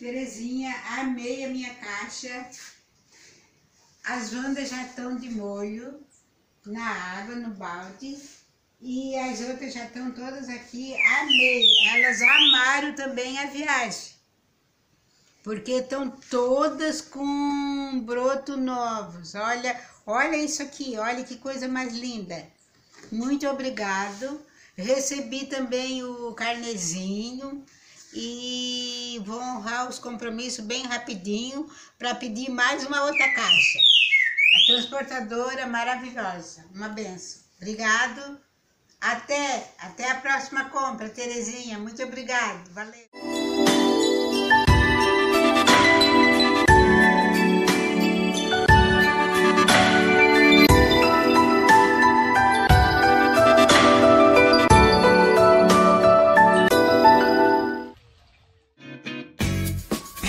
Terezinha, amei a minha caixa. As vandas já estão de molho na água, no balde. E as outras já estão todas aqui. Amei. Elas amaram também a viagem. Porque estão todas com broto novos. Olha, olha isso aqui. Olha que coisa mais linda. Muito obrigado. Recebi também o carnezinho e vou honrar os compromissos bem rapidinho para pedir mais uma outra caixa. A transportadora maravilhosa, uma benção. Obrigado. Até, até a próxima compra, Terezinha. Muito obrigado. Valeu.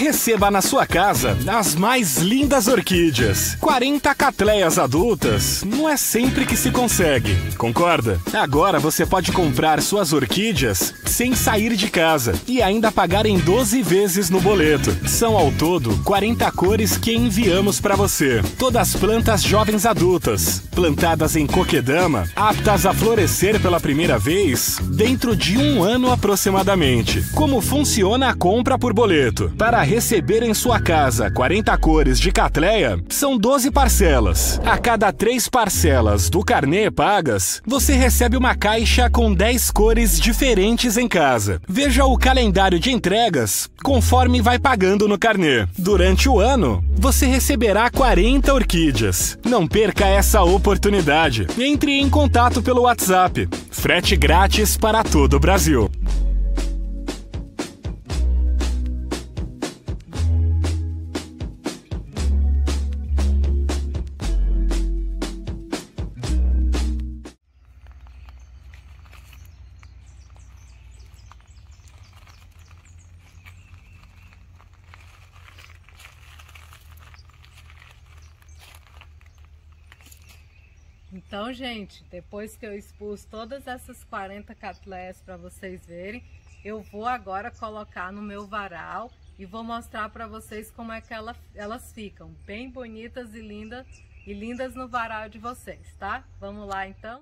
Receba na sua casa as mais lindas orquídeas. 40 catleias adultas não é sempre que se consegue, concorda? Agora você pode comprar suas orquídeas sem sair de casa e ainda pagar em 12 vezes no boleto. São ao todo 40 cores que enviamos para você. Todas plantas jovens adultas, plantadas em coquedama, aptas a florescer pela primeira vez dentro de um ano aproximadamente. Como funciona a compra por boleto? Para receber em sua casa 40 cores de Catleia, são 12 parcelas. A cada três parcelas do carnê pagas, você recebe uma caixa com 10 cores diferentes em casa. Veja o calendário de entregas conforme vai pagando no carnê. Durante o ano, você receberá 40 orquídeas. Não perca essa oportunidade. Entre em contato pelo WhatsApp. Frete grátis para todo o Brasil. Então, gente, depois que eu expus todas essas 40 catleias para vocês verem, eu vou agora colocar no meu varal e vou mostrar para vocês como é que ela, elas ficam, bem bonitas e lindas, e lindas no varal de vocês, tá? Vamos lá então?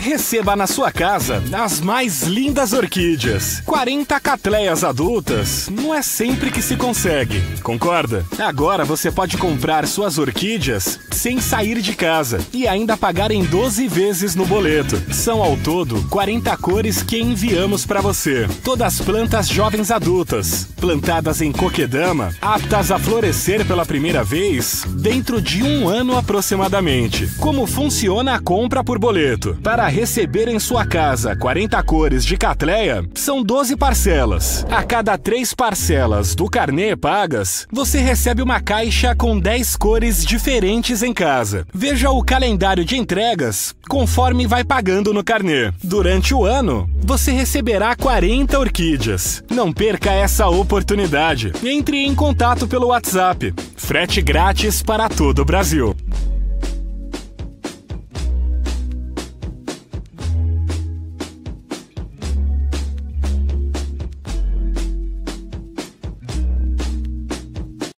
Receba na sua casa as mais lindas orquídeas. 40 catleias adultas não é sempre que se consegue, concorda? Agora você pode comprar suas orquídeas sem sair de casa e ainda pagar em 12 vezes no boleto. São ao todo 40 cores que enviamos para você. Todas plantas jovens adultas, plantadas em coquedama, aptas a florescer pela primeira vez dentro de um ano aproximadamente. Como funciona a compra por boleto? Para receber em sua casa 40 cores de Catleia, são 12 parcelas. A cada três parcelas do carnê pagas, você recebe uma caixa com 10 cores diferentes em casa. Veja o calendário de entregas conforme vai pagando no carnê. Durante o ano, você receberá 40 orquídeas. Não perca essa oportunidade. Entre em contato pelo WhatsApp. Frete grátis para todo o Brasil.